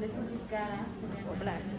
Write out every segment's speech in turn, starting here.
我们来。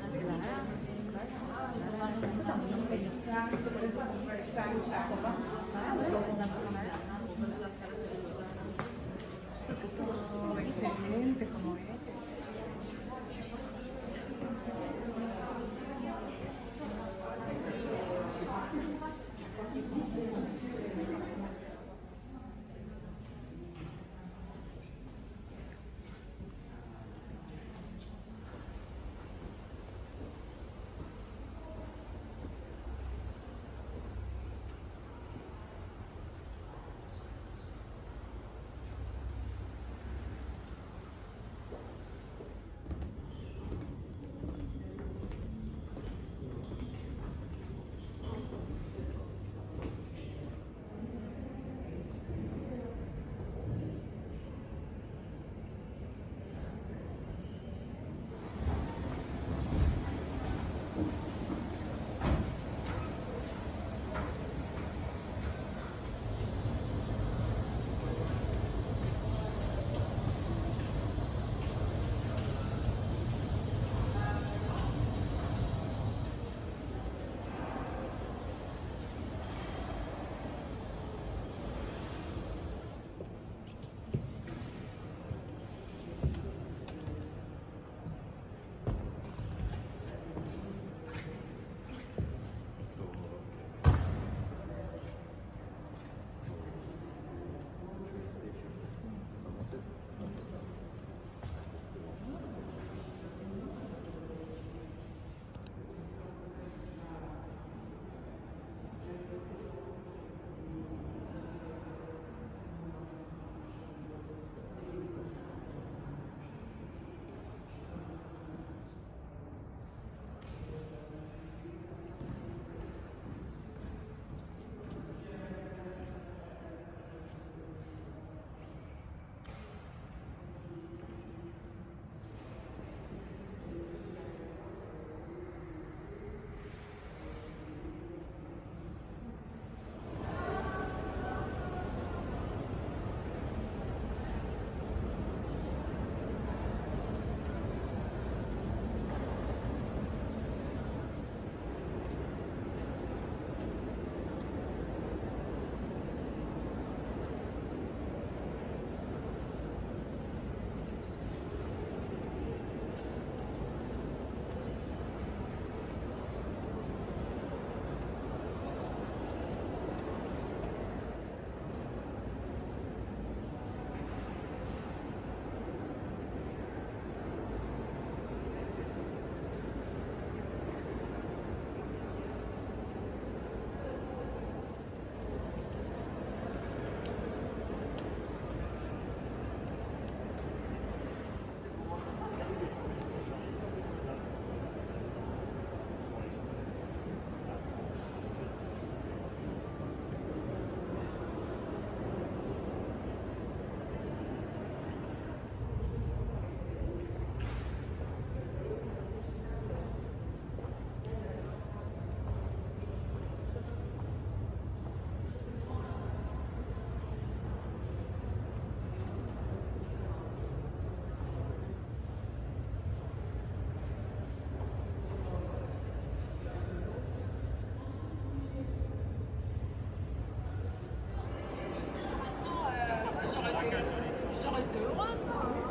J'aurais été heureuse